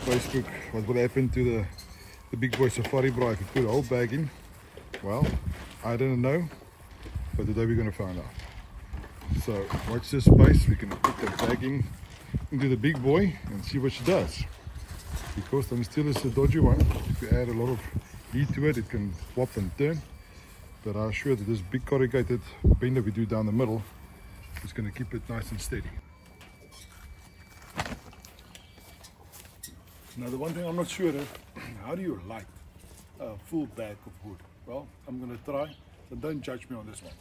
Facebook what will happen to the, the big boy safari braai if you put a whole bag in. Well, I don't know, but today we're going to find out. So watch this space, we can put that bag in into the big boy and see what she does. Because I'm still is a dodgy one, if you add a lot of heat to it, it can swap and turn. But I'm sure that this big corrugated bender we do down the middle is going to keep it nice and steady. Now the one thing I'm not sure is, how do you light a full bag of wood? Well, I'm to try, so don't judge me on this one.